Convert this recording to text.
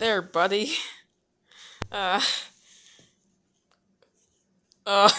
there, buddy. Uh. Uh.